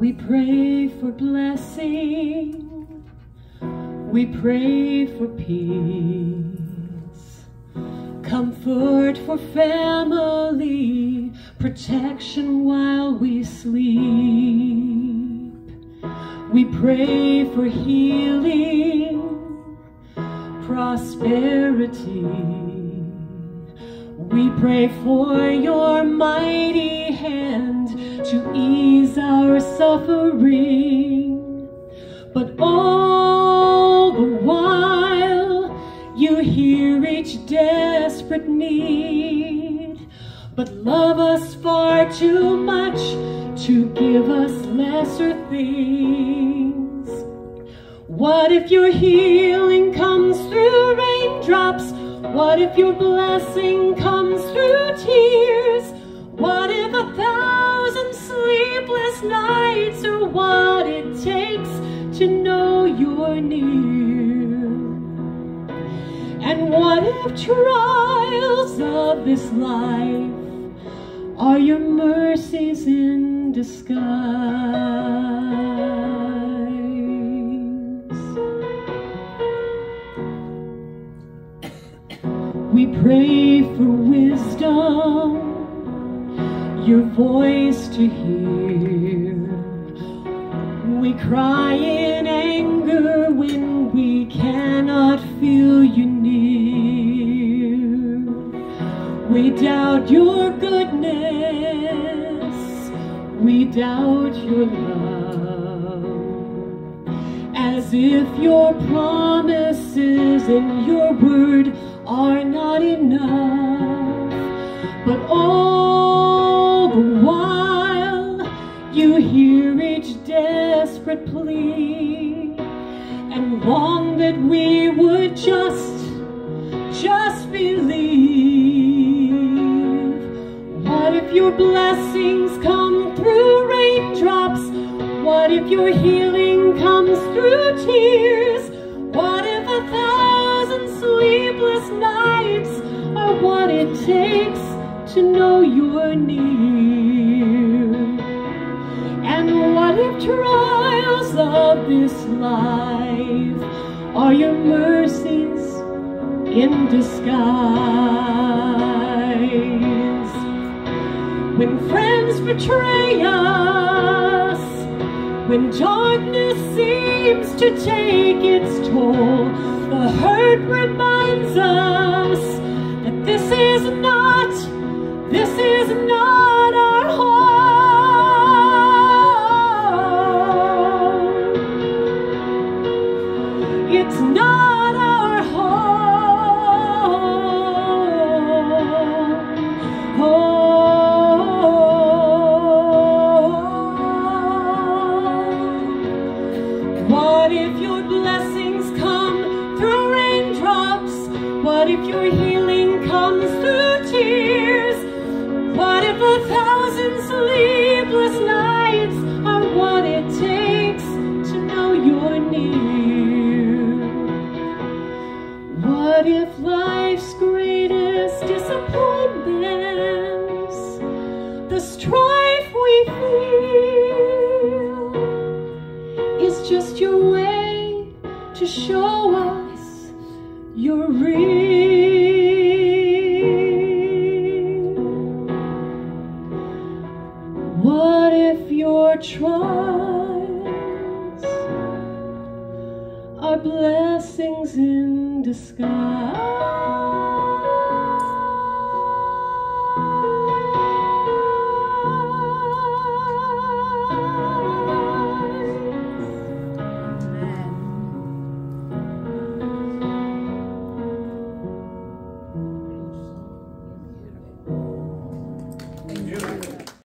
We pray for blessing. We pray for peace. Comfort for family. Protection while we sleep. We pray for healing. Prosperity. We pray for your mighty hand to ease our suffering. But all the while, you hear each desperate need. But love us far too much to give us lesser things. What if your healing comes through raindrops? What if your blessing comes through tears? What if a thousand sleepless nights are what it takes to know you're near? And what if trials of this life are your mercies in disguise? We pray for wisdom, your voice to hear. We cry in anger when we cannot feel you near. We doubt your goodness, we doubt your love, as if your promises and your word are not enough. But all the while, you hear each desperate plea and long that we would just, just believe. What if your blessings come through raindrops? What if your healing comes through tears? What if a thousand sleepless nights are what it takes to know you're near? And what if trials of this life are your mercies in disguise? When friends betray us, when darkness seems to take its toll, the hurt reminds us that this is not, this is not our home. It's not our home. Oh. What if your blessings if your healing comes through tears? What if a thousand sleepless nights are what it takes to know you're near? What if life's greatest disappointments, the strife we feel, is just your way to show us you're real? blessings in disguise.